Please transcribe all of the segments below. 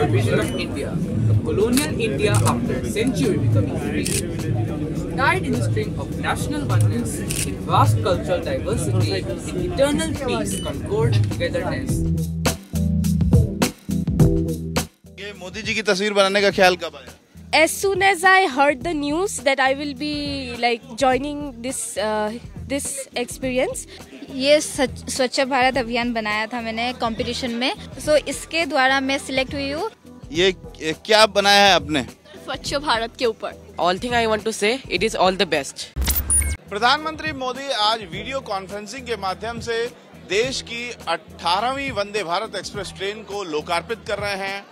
our vision of India, the colonial India after a century becoming free. Tied in a string of national oneness, in vast cultural diversity, in eternal peace, concord, togetherness. ये मोदी जी की तस्वीर बनाने का ख्याल कब आया as soon as I heard the news that I will be like joining this uh, this experience, ये स्वच्छ भारत अभियान बनाया था मैंने कंपटीशन में। सो इसके द्वारा मैं सिलेक्ट हुई हूँ। ये क्या बनाया है आपने? स्वच्छ भारत के ऊपर। All thing I want to say it is all the best. प्रधानमंत्री मोदी आज वीडियो कॉन्फ्रेंसिंग के माध्यम से देश की 18वीं वंदे भारत एक्सप्रेस ट्रेन को लोकार्पित कर रहे हैं।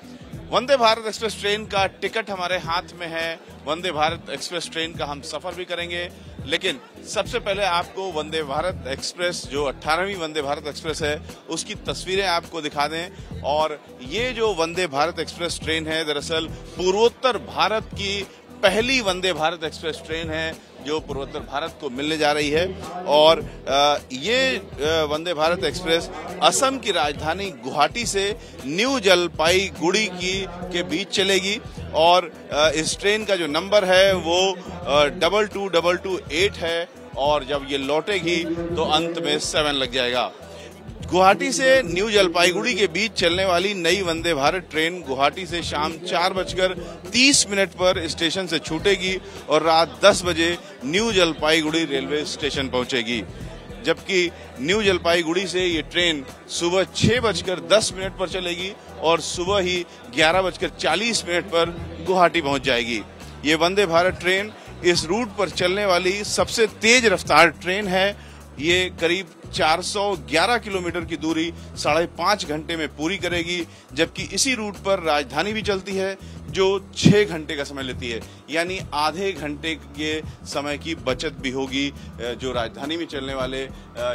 वंदे भारत एक्सप्रेस ट्रेन का टिकट हमारे हाथ में है। वंदे भारत एक्सप्रेस ट्रेन का हम सफ़र भी करेंगे। लेकिन सबसे पहले आपको वंदे भारत एक्सप्रेस, जो 18वीं वंदे भारत एक्सप्रेस है, उसकी तस्वीरें आपको दिखा दें। और ये जो वंदे भारत एक्सप्रेस ट्रेन है, दरअसल पूर्वोत्तर भारत की पहली वंदे भारत एक्सप्रेस ट्रेन है जो पूर्वोत्तर भारत को मिलने जा रही है और ये वंदे भारत एक्सप्रेस असम की राजधानी गुवाहाटी से न्यू जलपाईगुड़ी की, के बीच चलेगी और इस ट्रेन का जो नंबर है वो double two double two eight है और जब ये लौटेगी तो अंत में सेवन लग जाएगा। गुवाहाटी से न्यू जलपाईगुड़ी के बीच चलने वाली नई वंदे भारत ट्रेन गुवाहाटी से शाम चार बजकर तीस मिनट पर स्टेशन से छूटेगी और रात दस बजे न्यू जलपाईगुड़ी रेलवे स्टेशन पहुंचेगी। जबकि न्यू जलपाईगुड़ी से ये ट्रेन सुबह छह बजकर दस मिनट पर चलेगी और सुबह ही ग्यारह बजकर चालीस मिनट पर गुवाहाटी पहुँच जाएगी। ये वंदे भारत ट्रेन इस रूट पर चलने वाली सबसे तेज रफ्तार ट्रेन है ये करीब 411 किलोमीटर की दूरी साढ़े पाँच घंटे में पूरी करेगी, जबकि इसी रूट पर राजधानी भी चलती है, जो छह घंटे का समय लेती है। यानी आधे घंटे के समय की बचत भी होगी जो राजधानी में चलने वाले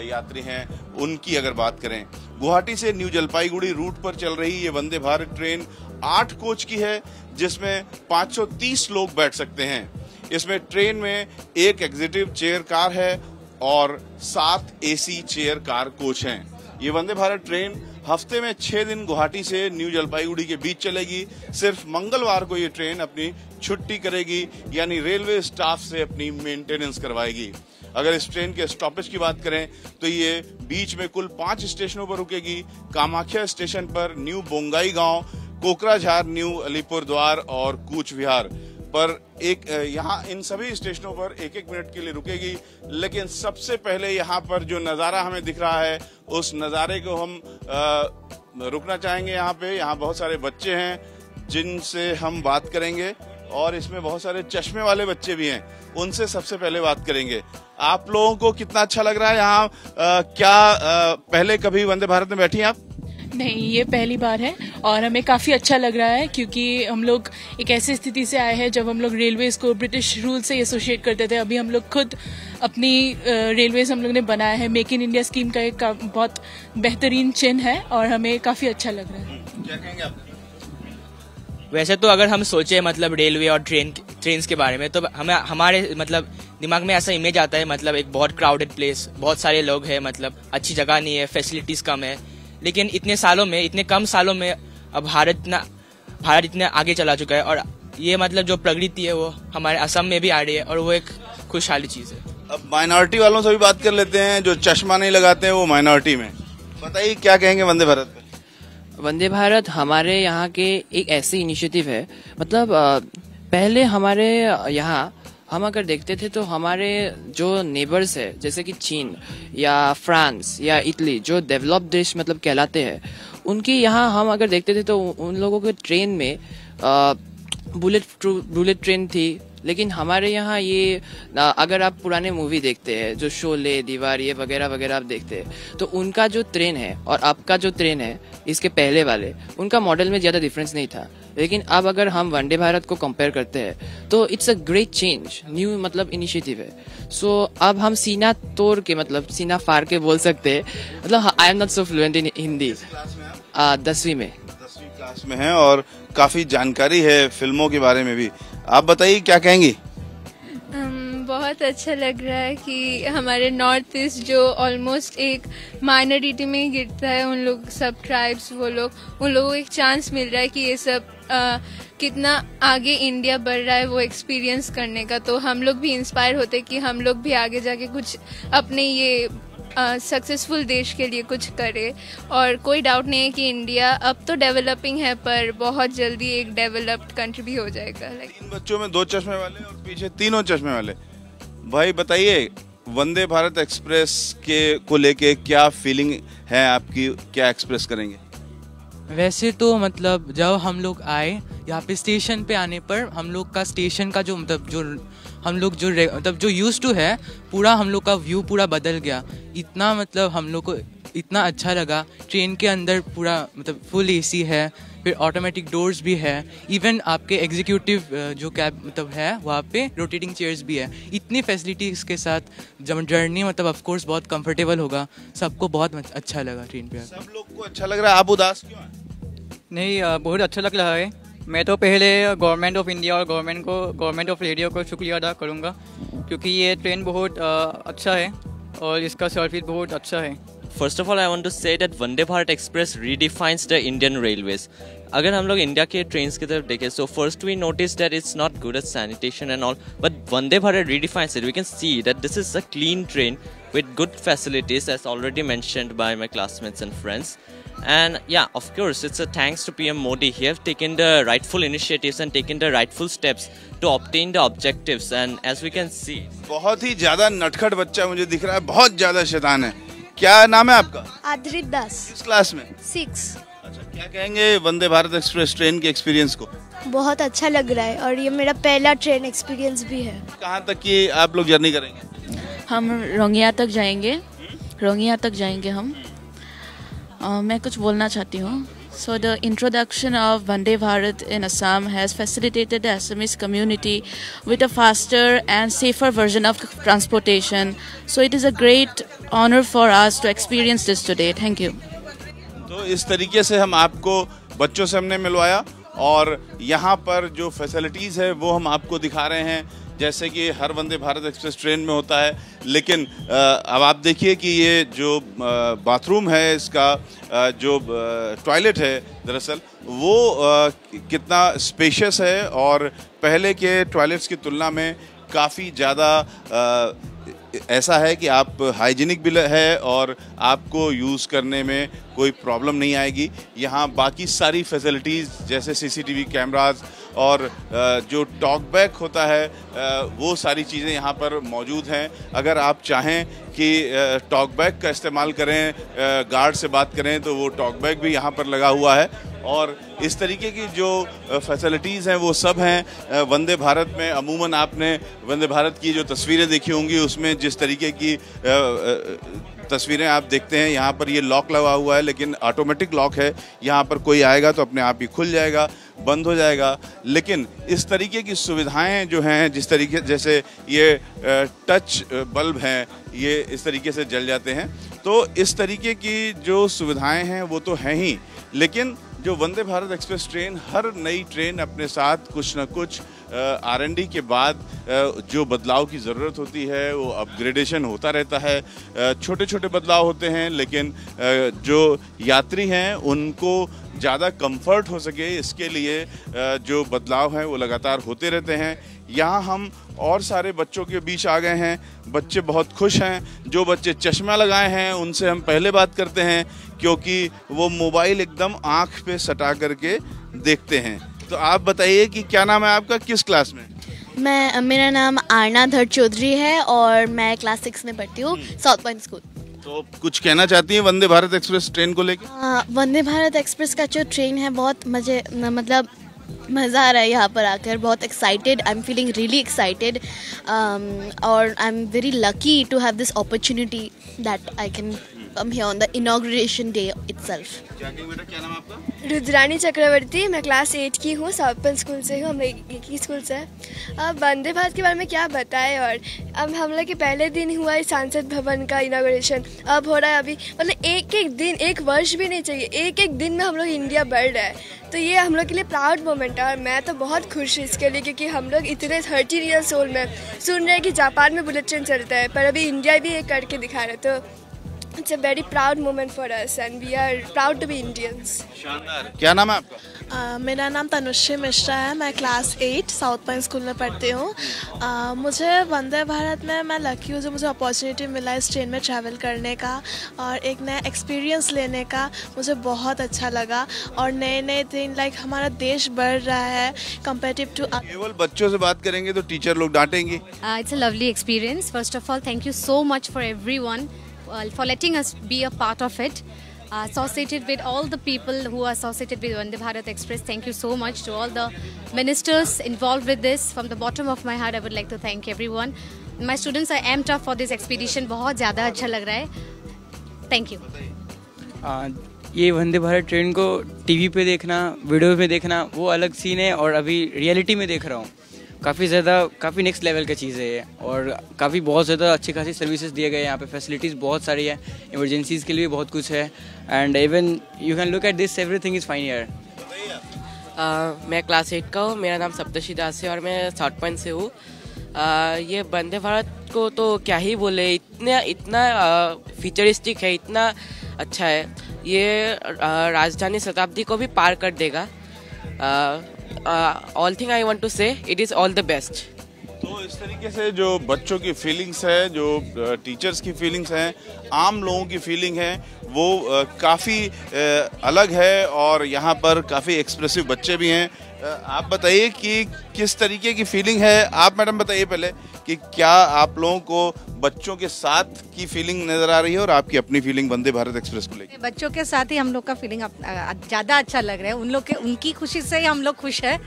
यात्री हैं, उनकी अगर बात करें। गुवाहाटी से न्यू जलपाईगुड़ी रूट पर चल रही ये वंदे भारत ट्रेन आठ कोच की है, जिसमें 530 लोग बैठ सकते हैं। इसमें ट्रेन में एक एग्जीक्यूटिव चेयर कार है और सात एसी चेयर कार कोच हैं। ये वंदे भारत ट्रेन हफ़्ते में छह दिन गुवाहाटी से न्यू जलपाईगुड़ी के बीच चलेगी। सिर्फ़ मंगलवार को ये ट्रेन अपनी छुट्टी करेगी, यानी रेलवे स्टाफ से अपनी मेंटेनेंस करवाएगी। अगर इस ट्रेन के स्टॉपेज की बात करें तो ये बीच में कुल पाँच स्टेशनों पर रुकेगी। कामाख्या स्टेशन पर new Bongaigaon, Kokrajhar new Alipur द्वार और कूच विहार पर एक यहाँ इन सभी स्टेशनों पर एक एक मिनट के लिए रुकेगी लेकिन सबसे पहले यहाँ पर जो नज़ारा हमें दिख रहा है उस नज़ारे को हम अ, रुकना चाहेंगे यहाँ पे। यहाँ बहुत सारे बच्चे हैं जिनसे हम बात करेंगे और इसमें बहुत सारे चश्मे वाले बच्चे भी हैं उनसे सबसे पहले बात करेंगे। आप लोगों को कितना अच्छा लग रहा है यहाँ? क्या अ, पहले कभी वंदे भारत में बैठी हैं आप? नहीं ये पहली बार है और हमें काफ़ी अच्छा लग रहा है क्योंकि हम लोग एक ऐसी स्थिति से आए हैं जब हम लोग रेलवेज को ब्रिटिश रूल से एसोसिएट करते थे। अभी हम लोग खुद अपनी रेलवेज हम लोग ने बनाया है। मेक इन इंडिया स्कीम का एक का- बहुत बेहतरीन चिन्ह है और हमें काफ़ी अच्छा लग रहा है। क्या कहेंगे आप? वैसे तो अगर हम सोचे मतलब रेलवे और ट्रेन ट्रेन के बारे में तो हमें हमारे मतलब दिमाग में ऐसा इमेज आता है मतलब एक बहुत क्राउडेड प्लेस बहुत सारे लोग हैं मतलब अच्छी जगह नहीं है फैसिलिटीज़ कम है लेकिन इतने सालों में इतने कम सालों में अब भारत इतना भारत इतना आगे चला चुका है और ये मतलब जो प्रगति है वो हमारे असम में भी आ रही है और वो एक खुशहाली चीज़ है। अब माइनॉरिटी वालों से भी बात कर लेते हैं जो चश्मा नहीं लगाते हैं वो माइनॉरिटी में। बताइए क्या कहेंगे वंदे भारत पे? वंदे भारत हमारे यहाँ के एक ऐसी इनिशिएटिव है। मतलब पहले हमारे यहाँ हम अगर देखते थे तो हमारे जो नेबर्स है, जैसे कि चीन या फ्रांस या इटली, जो डेवलप्ड देश मतलब कहलाते हैं, उनके यहाँ हम अगर देखते थे तो उन लोगों के ट्रेन में बुलेट बुलेट ट्रेन थी लेकिन हमारे यहाँ ये अगर आप पुराने मूवी देखते हैं जो शोले दीवार ये वगैरह वगैरह आप देखते हैं तो उनका जो ट्रेन है और आपका जो ट्रेन है इसके पहले वाले उनका मॉडल में ज़्यादा डिफरेंस नहीं था। लेकिन अब अगर हम वंदे भारत को कंपेयर करते हैं तो it's a great change new मतलब इनिशिएटिव है। सो so, अब हम सीना तोड़ के मतलब सीना फाड़ के बोल सकते हैं मतलब I am not so fluent in Hindi दसवीं में। दसवीं क्लास में है और काफ़ी जानकारी है फ़िल्मों के बारे में भी। आप बताइए क्या कहेंगी? बहुत अच्छा लग रहा है कि हमारे नॉर्थ ईस्ट जो ऑलमोस्ट एक माइनॉरिटी में गिरता है उन लोग सब ट्राइब्स वो लोग उन लोगों को एक चांस मिल रहा है कि ये सब आ, कितना आगे इंडिया बढ़ रहा है वो एक्सपीरियंस करने का। तो हम लोग भी इंस्पायर होते कि हम लोग भी आगे जाके कुछ अपने ये सक्सेसफुल देश के लिए कुछ करे। और कोई डाउट नहीं है कि इंडिया अब तो डेवलपिंग है पर बहुत जल्दी एक डेवलप्ड कंट्री भी हो जाएगा लाइक तीन बच्चों में दो चश्मे वाले और पीछे तीनों चश्मे वाले। भाई बताइए वंदे भारत एक्सप्रेस के को लेके क्या फीलिंग है आपकी? क्या एक्सप्रेस करेंगे? वैसे तो मतलब जब हम लोग आए यहाँ पे स्टेशन पे आने पर हम लोग का स्टेशन का जो मतलब जो हम लोग जो मतलब जो यूज़ टू है पूरा हम लोग का व्यू पूरा बदल गया। इतना मतलब हम लोग को इतना अच्छा लगा। ट्रेन के अंदर पूरा मतलब फुल एसी है फिर ऑटोमेटिक डोर्स भी है। इवन आपके एग्जीक्यूटिव जो कैब मतलब है वहाँ पे रोटेटिंग चेयर्स भी है। इतनी फैसिलिटीज़ के साथ जब जर्नी मतलब ऑफ़ कोर्स बहुत कंफर्टेबल होगा। सबको बहुत अच्छा लगा ट्रेन पे सब लोग को अच्छा लग रहा है? आप उदास क्यों नहीं बहुत अच्छा लग रहा है। मैं तो पहले गवर्नमेंट ऑफ़ इंडिया और गवर्नमेंट को, गवर्नमेंट ऑफ़ रेडियो को शुक्रिया अदा करूँगा, क्योंकि ये ट्रेन बहुत अच्छा है और इसका सर्विस बहुत अच्छा है। First of all I want to say Vande Bharat express redefines the Indian railways अगर हम लोग इंडिया के ट्रेन की तरफ़ देखें so first we notice that it's not good at sanitation and all but Vande Bharat redefines it we can see that this is a clean train with good facilities, as already mentioned by my classmates and friends. And yeah, of course, it's a thanks to PM Modi. He have taken the rightful initiatives and taken the rightful steps to obtain the objectives. And as we can see, बहुत ही ज़्यादा नटखट बच्चा मुझे दिख रहा है बहुत ज़्यादा शैतान है। क्या नाम है आपका? आदरित दास। किस क्लास में? सिक्स। अच्छा क्या कहेंगे वंदे भारत एक्सप्रेस ट्रेन के एक्सपीरियंस को? बहुत अच्छा लग रहा है और ये मेरा पहला ट्रेन एक्सपीरियंस भी है। कहाँ तक की आप लोग जर्नी करेंगे? हम रोंगिया तक जाएँगे। रोंगिया तक जाएँगे हम। मैं कुछ बोलना चाहती हूँ। So the introduction of Vande Bharat in Assam has facilitated Assam community with a faster and safer version of transportation so it is a great honour for us to experience this today thank you तो इस तरीके से हम आपको बच्चों से हमने मिलवाया और यहाँ पर जो फैसिलिटीज़ है, वो हम आपको दिखा रहे हैं। जैसे कि हर वंदे भारत एक्सप्रेस ट्रेन में होता है, लेकिन अब आप देखिए कि ये जो बाथरूम है, इसका जो टॉयलेट है, दरअसल, वो कितना स्पेशियस है और पहले के टॉयलेट्स की तुलना में काफ़ी ज़्यादा ऐसा है कि आप हाइजीनिक भी है और आपको यूज़ करने में कोई प्रॉब्लम नहीं आएगी। यहाँ बाकी सारी फैसिलिटीज़ जैसे सीसीटीवी कैमराज और जो टॉक बैक होता है वो सारी चीज़ें यहाँ पर मौजूद हैं। अगर आप चाहें कि टॉक बैक का इस्तेमाल करें गार्ड से बात करें तो वो टॉक बैक भी यहाँ पर लगा हुआ है। और इस तरीके की जो फैसिलिटीज़ हैं, वो सब हैं। वंदे भारत में अमूमन आपने वंदे भारत की जो तस्वीरें देखी होंगी, उसमें जिस तरीके की तस्वीरें आप देखते हैं, यहाँ पर ये लॉक लगा हुआ है, लेकिन ऑटोमेटिक लॉक है। यहाँ पर कोई आएगा तो अपने आप ही खुल जाएगा, बंद हो जाएगा। लेकिन इस तरीके की सुविधाएँ जो हैं, जिस तरीके, जैसे ये टच बल्ब हैं, ये इस तरीके से जल जाते हैं। तो इस तरीके की जो सुविधाएँ हैं, वो तो हैं ही। लेकिन जो वंदे भारत एक्सप्रेस ट्रेन, हर नई ट्रेन अपने साथ कुछ न कुछ आर के बाद जो बदलाव की ज़रूरत होती है, वो अपग्रेडेशन होता रहता है। छोटे छोटे बदलाव होते हैं, लेकिन जो यात्री हैं, उनको ज़्यादा कंफर्ट हो सके, इसके लिए जो बदलाव हैं, वो लगातार होते रहते हैं। यहाँ हम और सारे बच्चों के बीच आ गए हैं। बच्चे बहुत खुश हैं। जो बच्चे चश्मा लगाए हैं, उनसे हम पहले बात करते हैं, क्योंकि वो मोबाइल एकदम आँख पे सटा करके देखते हैं। तो आप बताइए कि क्या नाम है आपका? किस क्लास में? मैं मेरा नाम आरना धर चौधरी है और मैं क्लास सिक्स में पढ़ती हूँ साउथ पॉइंट स्कूल तो कुछ कहना चाहती हैं वंदे भारत एक्सप्रेस ट्रेन को लेकर वंदे भारत एक्सप्रेस का जो ट्रेन है बहुत मज़े मतलब मज़ा आ रहा है यहाँ पर आकर। बहुत excited I am feeling really excited और I am very lucky to have this opportunity that I can come here on the inauguration day itself. Rudrani Chakraborty मैं क्लास एट की हूँ साउथपन स्कूल से हूँ हम लोग एक ही स्कूल से हैं। अब वंदे भारत के बारे में क्या बताएँ और अब हम लोग के पहले दिन हुआ है सांसद भवन का इनाग्रेशन अब हो रहा है अभी मतलब एक एक दिन एक वर्ष भी नहीं चाहिए एक एक दिन में हम लोग इंडिया बढ़ रहा है। तो ये हम लोग के लिए प्राउड मोमेंट है और मैं तो बहुत खुश हूँ इसके लिए क्योंकि हम लोग इतने थर्टीन ईयर्स ओल्ड में सुन रहे हैं कि जापान में बुलेट ट्रेन चलता है पर अभी इंडिया भी ये करके दिखा रहा है तो it's a very proud moment for us and we are proud to be Indians शानदार। क्या नाम है आपका? Uh, मेरा नाम तनुश्री मिश्रा है मैं class eight South Point school में पढ़ती हूँ। Uh, मुझे वंदे भारत में मैं लकी हूँ जो मुझे अपॉर्चुनिटी मिला इस ट्रेन में ट्रैवल करने का और एक नया एक्सपीरियंस लेने का मुझे बहुत अच्छा लगा और नए नए दिन लाइक हमारा देश बढ़ रहा है कंपेटिव टू केवल बच्चों से बात करेंगे तो टीचर लोग डांटेंगे। It's a lovely experience. First of all, thank you so much for everyone uh, for letting us be a part of it. Uh, associated with all the people who are associated with Vande Bharat Express, thank you so much to all the ministers involved with this. From the bottom of my heart, I would like to thank everyone. My students are amped up for this expedition. बहुत ज़्यादा अच्छा लग रहा है. Thank you. आ, ये Vande Bharat train को TV पे देखना वीडियो पे देखना वो अलग सीन है और अभी रियलिटी में देख रहा हूँ काफ़ी ज़्यादा, काफ़ी नेक्स्ट लेवल का चीज़ है ये। और काफ़ी बहुत ज़्यादा अच्छी खासी सर्विसेज़ दिए गए हैं। यहाँ पे फैसिलिटीज़ बहुत सारी है। इमरजेंसीज़ के लिए भी बहुत कुछ है। And even you can look at this everything is fine year मैं क्लास एट का हूँ। मेरा नाम सप्तशी दास है और मैं साउथ पॉइंट से हूँ। ये वंदे भारत को तो क्या ही बोले, इतना इतना फीचरिस्टिक है, इतना अच्छा है। ये राजधानी शताब्दी को भी पार कर देगा। All thing I want to say it is all the best तो इस तरीके से जो बच्चों की फीलिंग्स है, जो टीचर्स की फीलिंग्स हैं, आम लोगों की फीलिंग है, वो काफ़ी अलग है और यहाँ पर काफ़ी एक्सप्रेसिव बच्चे भी हैं। आप बताइए कि किस तरीके की फीलिंग है? आप मैडम बताइए पहले कि क्या आप लोगों को बच्चों के साथ की फीलिंग नज़र आ रही है और आपकी अपनी फीलिंग वंदे भारत एक्सप्रेस को लेकर बच्चों के साथ ही हम लोग का फीलिंग ज़्यादा अच्छा लग रहा है। उन लोग के, उनकी खुशी से ही हम लोग खुश है।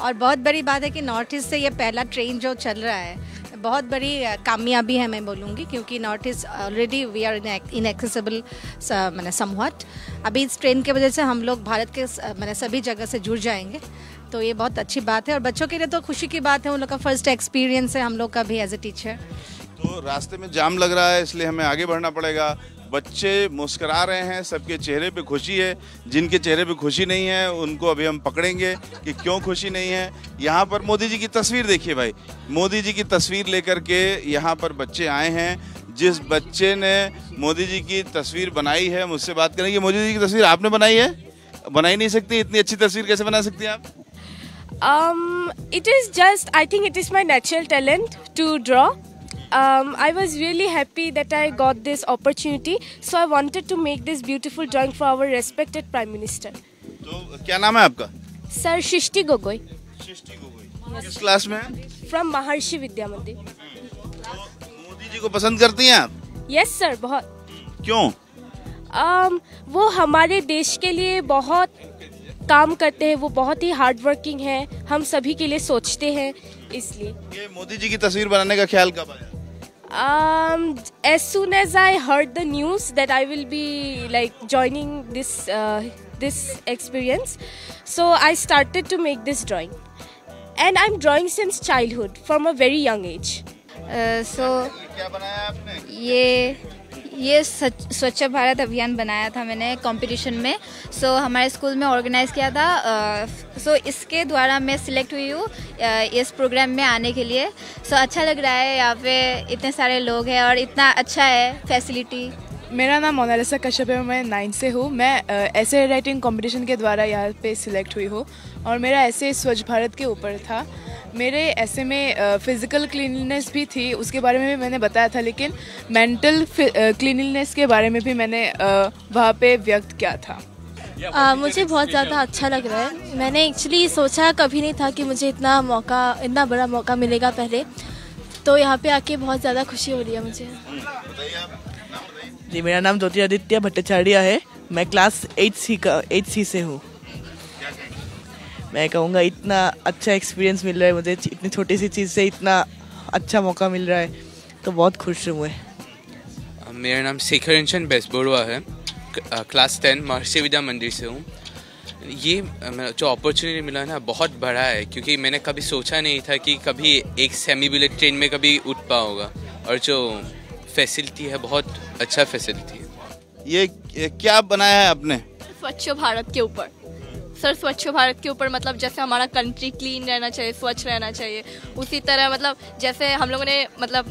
और बहुत बड़ी बात है कि नॉर्थ ईस्ट से ये पहला ट्रेन जो चल रहा है, बहुत बड़ी कामयाबी है मैं बोलूँगी, क्योंकि north east already we are inaccessible मैंने समवट अभी इस ट्रेन की वजह से हम लोग भारत के मैंने सभी जगह से जुड़ जाएँगे। तो ये बहुत अच्छी बात है और बच्चों के लिए तो खुशी की बात है, उन लोग का फ़र्स्ट एक्सपीरियंस है, हम लोग का भी एज ए टीचर तो रास्ते में जाम लग रहा है, इसलिए हमें आगे बढ़ना पड़ेगा। बच्चे मुस्कुरा रहे हैं, सबके चेहरे पे खुशी है। जिनके चेहरे पे खुशी नहीं है, उनको अभी हम पकड़ेंगे कि क्यों खुशी नहीं है। यहाँ पर मोदी जी की तस्वीर देखिए भाई। मोदी जी की तस्वीर लेकर के यहाँ पर बच्चे आए हैं। जिस बच्चे ने मोदी जी की तस्वीर बनाई है मुझसे बात करेंगे। मोदी जी की तस्वीर आपने बनाई है? बना ही नहीं सकती? इतनी अच्छी तस्वीर कैसे बना सकती हैं आप? Um, it is just, I think it is my natural talent to draw. Um, I was really happy that I got this opportunity, so I wanted to make this beautiful drawing for our respected Prime Minister. तो क्या नाम है आपका Sir Shishti Gogoi किस class में हैं? from Maharshi Vidya Mandir. Modi ji को पसंद करती हैं आप Yes sir, बहुत. क्यों um, वो हमारे देश के लिए बहुत काम करते हैं वो बहुत ही हार्ड वर्किंग है हम सभी के लिए सोचते हैं इसलिए। ये मोदी जी की तस्वीर बनाने का ख्याल कब आया? Heard the news that I will be like joining this this experience so I started to make this drawing and I am drawing since childhood from a very young age so ये ये स्वच्छ भारत अभियान बनाया था मैंने competition में। So so, हमारे school में ऑर्गेनाइज किया था सो uh, so, इसके द्वारा मैं सिलेक्ट हुई हूँ अ, इस प्रोग्राम में आने के लिए। सो so, अच्छा लग रहा है यहाँ पे इतने सारे लोग हैं और इतना अच्छा है फैसिलिटी मेरा नाम मोनालिसा कश्यप है मैं नाइन्थ से हूँ। मैं ऐसे राइटिंग कंपटीशन के द्वारा यहाँ पे सिलेक्ट हुई हूँ और मेरा ऐसे स्वच्छ भारत के ऊपर था। मेरे ऐसे में फ़िज़िकल क्लीनलीनेस भी थी उसके बारे में भी मैंने बताया था लेकिन मेंटल क्लीनलीनेस के बारे में भी मैंने वहाँ पे व्यक्त किया था। आ, मुझे बहुत ज़्यादा अच्छा लग रहा है। मैंने एक्चुअली सोचा कभी नहीं था कि मुझे इतना मौका इतना बड़ा मौका मिलेगा पहले। तो यहाँ पे आके बहुत ज़्यादा खुशी हो रही है मुझे। जी मेरा नाम ज्योतिरादित्य भट्टाचार्य है। मैं क्लास एट सी का एट सी से हूँ। मैं कहूँगा इतना अच्छा एक्सपीरियंस मिल रहा है मुझे इतनी छोटी सी चीज़ से इतना अच्छा मौका मिल रहा है। तो बहुत खुश हूँ मैं। मेरा नाम शेखर बेसबोड़वा है। क्लास टेन महर्षि विद्या मंदिर से हूँ। ये जो अपॉर्चुनिटी मिला है ना बहुत बड़ा है क्योंकि मैंने कभी सोचा नहीं था कि कभी एक सेमी बुलेट ट्रेन में कभी उठ पाऊँगा। और जो फैसिलिटी है बहुत अच्छा फैसिलिटी है। ये क्या बनाया है आपने? स्वच्छ भारत के ऊपर। सर, स्वच्छ भारत के ऊपर मतलब जैसे हमारा कंट्री क्लीन रहना चाहिए, स्वच्छ रहना चाहिए। उसी तरह मतलब जैसे हम लोगों ने मतलब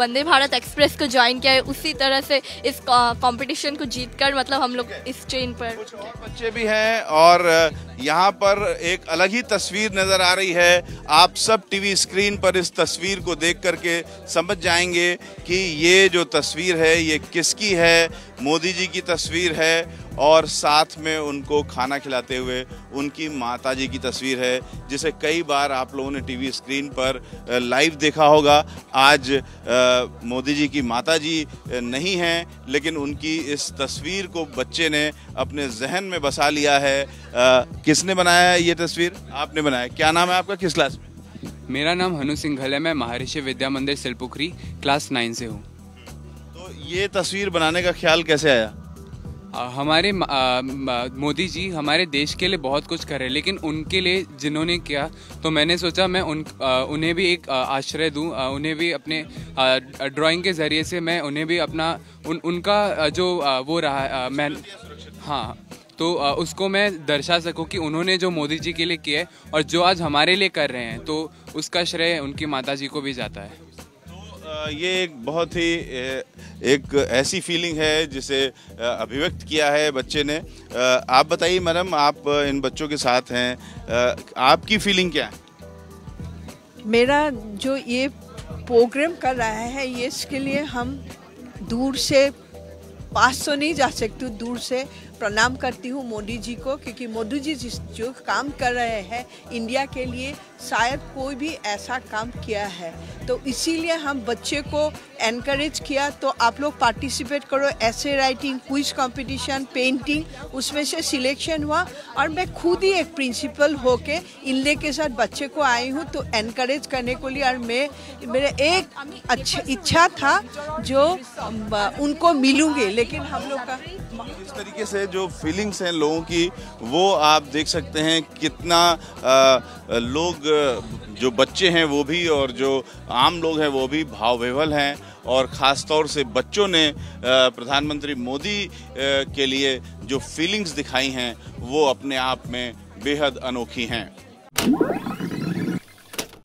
वंदे भारत एक्सप्रेस को ज्वाइन किया है, उसी तरह से इस कंपटीशन को जीत कर मतलब हम लोग इस ट्रेन पर कुछ और बच्चे भी हैं और यहाँ पर एक अलग ही तस्वीर नज़र आ रही है। आप सब टीवी स्क्रीन पर इस तस्वीर को देख करके समझ जाएँगे कि ये जो तस्वीर है, ये किसकी है? मोदी जी की तस्वीर है और साथ में उनको खाना खिलाते हुए उनकी माता जी की तस्वीर है जिसे कई बार आप लोगों ने टीवी स्क्रीन पर लाइव देखा होगा। आज मोदी जी की माता जी नहीं हैं लेकिन उनकी इस तस्वीर को बच्चे ने अपने जहन में बसा लिया है। आ, किसने बनाया है ये तस्वीर? आपने बनाया। क्या नाम है आपका? किस क्लास में? मेरा नाम हनु सिंघल है। मैं महर्षि विद्या मंदिर सिलपुखरी क्लास नाइन से हूँ। तो ये तस्वीर बनाने का ख्याल कैसे आया? हमारे मोदी जी हमारे देश के लिए बहुत कुछ कर रहे हैं, लेकिन उनके लिए जिन्होंने किया तो मैंने सोचा मैं उन उन्हें भी एक आश्रय दूँ उन्हें भी अपने ड्राइंग के ज़रिए से मैं उन्हें भी अपना, उन, उनका जो वो रहा मैं हाँ तो उसको मैं दर्शा सकूँ कि उन्होंने जो मोदी जी के लिए किया है और जो आज हमारे लिए कर रहे हैं तो उसका श्रेय उनकी माता जी को भी जाता है। ये एक बहुत ही एक ऐसी फीलिंग है जिसे अभिव्यक्त किया है बच्चे ने। आप बताइए मैडम, आप, इन बच्चों के साथ हैं। आपकी फीलिंग क्या है? मेरा जो ये प्रोग्राम कर रहा है, ये इसके लिए हम दूर से पास तो नहीं जा सकते, दूर से प्रणाम करती हूँ मोदी जी को, क्योंकि मोदी जी जिस जो काम कर रहे हैं इंडिया के लिए, शायद कोई भी ऐसा काम किया है। तो इसीलिए हम बच्चे को एनकरेज किया तो आप लोग पार्टिसिपेट करो। ऐसे राइटिंग क्विज कंपटीशन पेंटिंग उसमें से सिलेक्शन हुआ। और मैं खुद ही एक प्रिंसिपल होके इनले के साथ बच्चे को आई हूँ तो एनकरेज करने को लिए। और मैं, मेरे एक अच्छा इच्छा था जो उनको मिलूँगी, लेकिन हम लोग का इस तरीके से जो फीलिंग्स हैं लोगों की वो आप देख सकते हैं कितना आ, लोग जो बच्चे हैं वो भी और जो आम लोग हैं वो भी भाव विवल हैं और ख़ास तौर से बच्चों ने प्रधानमंत्री मोदी के लिए जो फीलिंग्स दिखाई हैं वो अपने आप में बेहद अनोखी हैं।